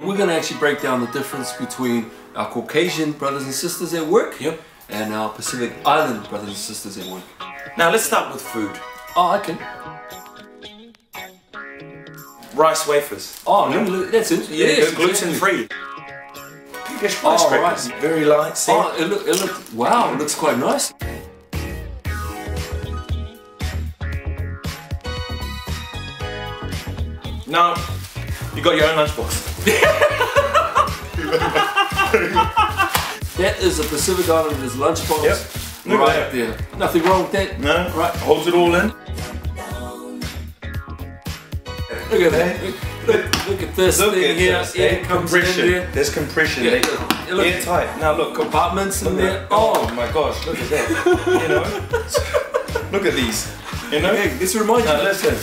We're going to actually break down the difference between our Caucasian brothers and sisters at work Yep. and our Pacific Island brothers and sisters at work. Now let's start with food. Oh, okay. Rice wafers. Oh, no, that's it. Yeah, is, gluten free. Pinkish rice Oh, crackers. right. Very light. Oh, it look, it look, wow, it looks quite nice. Now, you got your own lunchbox. That is a Pacific Islanders lunchbox. Yep. Look right there. Nothing wrong with that. No? Right. Holds it all in. Look at that. Look, look, look at this Look thing at here. this. Air There's comes in compression. there. There's compression. Yeah, yeah, look. Airtight. Now look, Compartments in there. Oh, oh my gosh, look at that. you know? look at these. You know? hey, this reminds Now me. listen.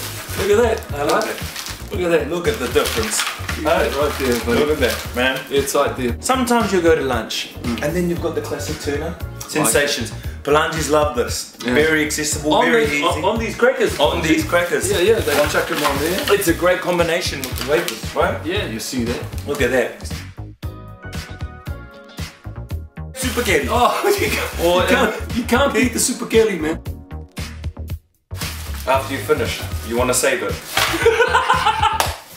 Look at that. I Right? it. Look at that. Look at the difference. Right, right there, buddy. Look at that, man. It's right there. Sometimes you go to lunch mm. and then you've got the classic tuna. Sensations. Palangis love this. Yeah. Very accessible, On, very these, easy. on, on these crackers. On these crackers. Yeah, yeah, they chuck them on there. It's a great combination with the wafers, right? Yeah, you see that. Look at that. Super candy. Oh, you can't, you can't, you can't beat the super kelly, man. After you finish, you want to save it.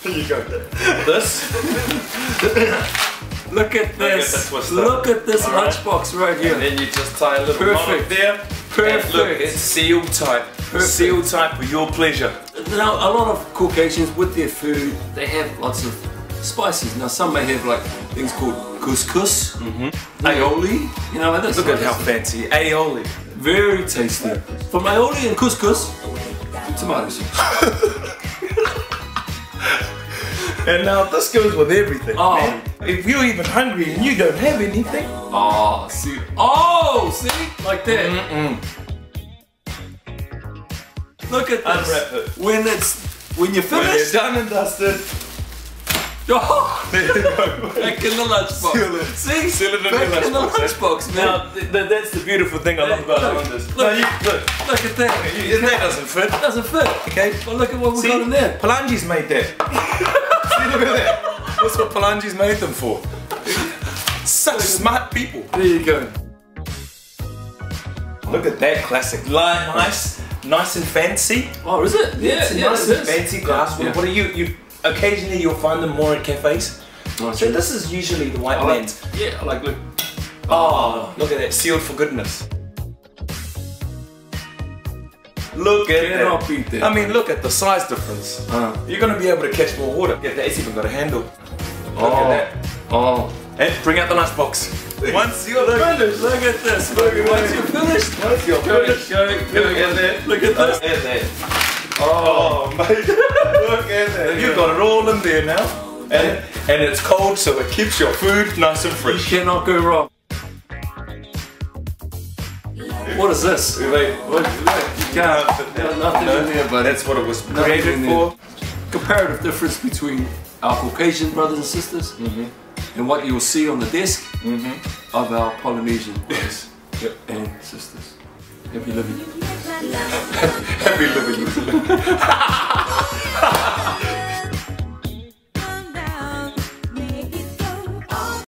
Here you go. This. Look at at this. the twister. Look at this All right. lunchbox right And here. then you just tie a little Perfect. there. Perfect. And look, it's sealed tight. Perfect. Sealed tight for your pleasure. Now, a lot of Caucasians with their food, they have lots of spices. Now, some may have like things called couscous, mm-hmm. aioli, you know, like this. Look at how fancy. Aioli. Very tasty. From aioli and couscous to tomato sauce. And now this goes with everything. Oh. Man. If you're even hungry and you don't have anything, Oh, see. Oh, see? Like that. Look at this. Unwrap it. When it's, when you're when finished, it's done and dusted, oh, there you go. back in the lunchbox. Seal it. See? Seal it in back the in the lunchbox, eh? man. Now, th- th- that's the beautiful thing I love about Look, Islanders. look. No, you, look, Look at that. you- that doesn't fit. It doesn't fit. Okay. But look at what we See, got in there. Palangi's made that. See, look at that. That's what Palangi's made them for. Such smart people. There you go. Look at that classic. Light, nice, nice and fancy. Oh, is it? Yeah, it's a yeah, nice it and is. fancy glass. Yeah. What are you? You occasionally you'll find them more at cafes. Oh, So true. this is usually the white like, blend. yeah, I like look. Oh, look at that, sealed for goodness. Look at Cannot that. beat that. I mean, look at the size difference. Uh. You're gonna be able to catch more water. Yeah, that's even got a handle. Look Oh. at that. Oh. And bring out the lunchbox. Once you're Look, finished, look at this. Look, once you're finished, once you're go, finished, go, go. look at that. Look at Look this. at that. Oh, mate. Look that. You've got it all in there now. And, and it's cold, so it keeps your food nice and fresh. You cannot go wrong. What is this? Wait, What, you can't. There's nothing in there, but That's what it was created for. comparative difference between our Caucasian brothers and sisters mm-hmm. and what you'll see on the desk mm-hmm. of our Polynesian brothers Yep. and sisters. Happy living. Happy living.